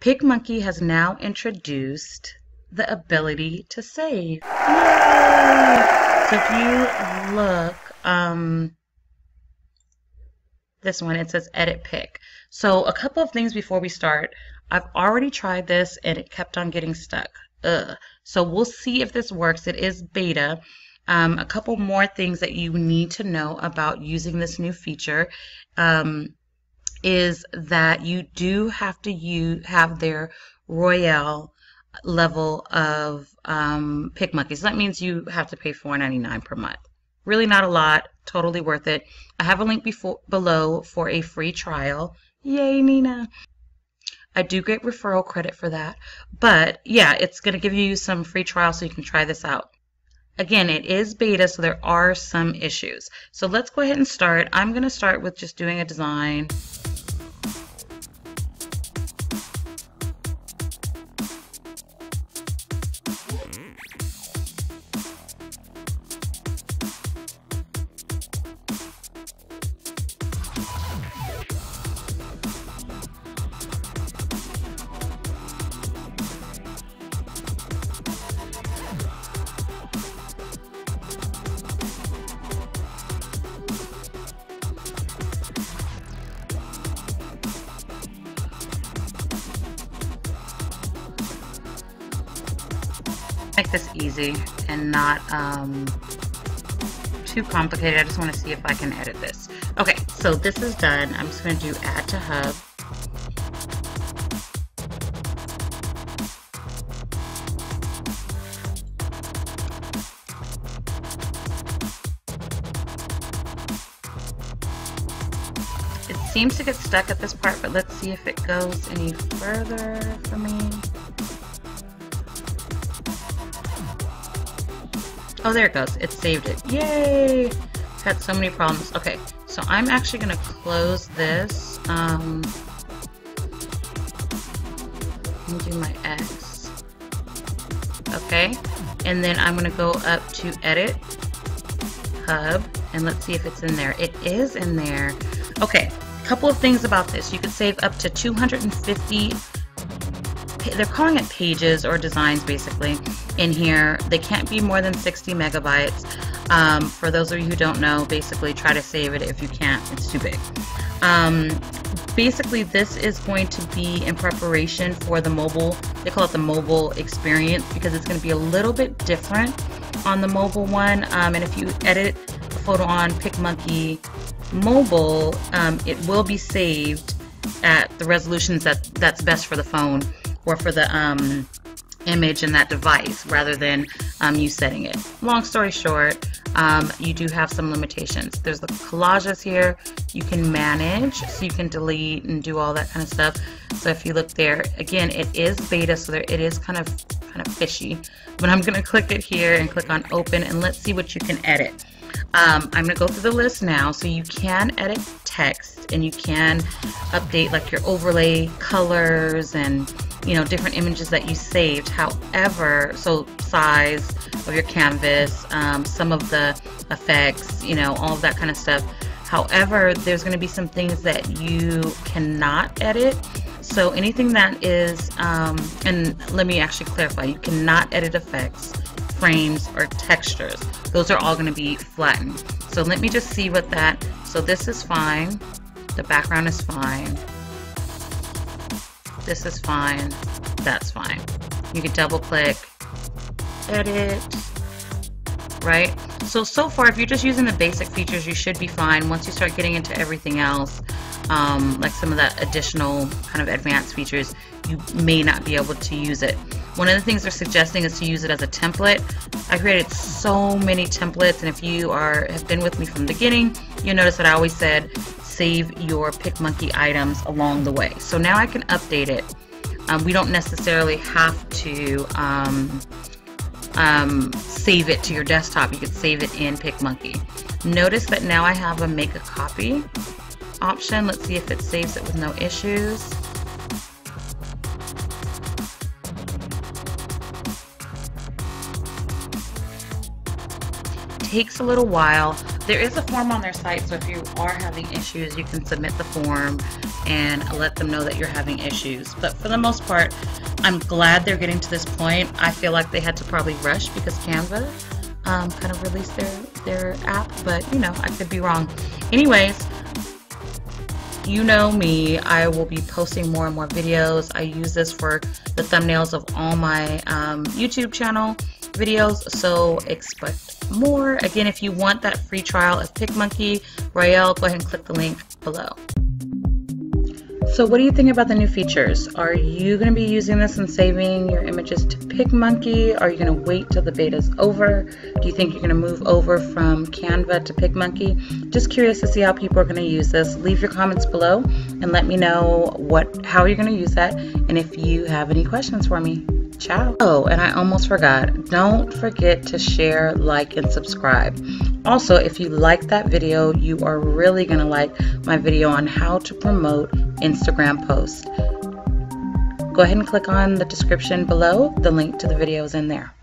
PicMonkey has now introduced the ability to save. Yay! So if you look, um, this one, it says edit pic. So a couple of things before we start. I've already tried this and it kept on getting stuck. Ugh. So we'll see if this works. It is beta. Um, a couple more things that you need to know about using this new feature um, is that you do have to use, have their Royale level of um, PicMonkey. So that means you have to pay $4.99 per month. Really not a lot, totally worth it. I have a link before, below for a free trial. Yay, Nina. I do get referral credit for that. But yeah, it's going to give you some free trial so you can try this out. Again, it is beta, so there are some issues. So let's go ahead and start. I'm going to start with just doing a design. Make this easy and not um, too complicated. I just want to see if I can edit this. Okay, so this is done. I'm just going to do add to hub. It seems to get stuck at this part, but let's see if it goes any further for me. Oh, there it goes. It saved it. Yay! Had so many problems. Okay, so I'm actually going to close this. Um, and do my X. Okay, and then I'm going to go up to Edit, Hub, and let's see if it's in there. It is in there. Okay, a couple of things about this. You can save up to 250 they're calling it pages or designs basically in here. They can't be more than 60 megabytes. Um, for those of you who don't know, basically try to save it if you can't, it's too big. Um, basically, this is going to be in preparation for the mobile, they call it the mobile experience because it's going to be a little bit different on the mobile one. Um, and if you edit a photo on PicMonkey mobile, um, it will be saved at the resolutions that that's best for the phone or for the um, image in that device rather than um, you setting it. Long story short, um, you do have some limitations. There's the collages here you can manage, so you can delete and do all that kind of stuff. So if you look there, again, it is beta, so there, it is kind of kind of fishy. But I'm gonna click it here and click on open and let's see what you can edit. Um, I'm to go through the list now. So you can edit text and you can update like your overlay colors and you know different images that you saved. However, so size of your canvas, um, some of the effects, you know, all of that kind of stuff. However, there's going to be some things that you cannot edit. So anything that is, um, and let me actually clarify, you cannot edit effects frames or textures. Those are all going to be flattened. So let me just see what that, so this is fine. The background is fine. This is fine. That's fine. You can double click, edit, right? So, so far, if you're just using the basic features, you should be fine. Once you start getting into everything else, um, like some of that additional kind of advanced features, you may not be able to use it. One of the things they're suggesting is to use it as a template. I created so many templates, and if you are have been with me from the beginning, you'll notice that I always said save your PicMonkey items along the way. So now I can update it. Um, we don't necessarily have to um, um, save it to your desktop. You could save it in PicMonkey. Notice that now I have a make a copy option. Let's see if it saves it with no issues. takes a little while. There is a form on their site, so if you are having issues, you can submit the form and let them know that you're having issues. But for the most part, I'm glad they're getting to this point. I feel like they had to probably rush because Canva um, kind of released their, their app, but you know, I could be wrong. Anyways, you know me, I will be posting more and more videos. I use this for the thumbnails of all my um, YouTube channel videos, so expect more. Again, if you want that free trial of PicMonkey Royale, go ahead and click the link below. So what do you think about the new features? Are you going to be using this and saving your images to PicMonkey? Are you going to wait till the beta is over? Do you think you're going to move over from Canva to PicMonkey? Just curious to see how people are going to use this. Leave your comments below and let me know what how you're going to use that and if you have any questions for me. Ciao. Oh, and I almost forgot. Don't forget to share, like, and subscribe. Also, if you like that video, you are really going to like my video on how to promote Instagram posts. Go ahead and click on the description below. The link to the video is in there.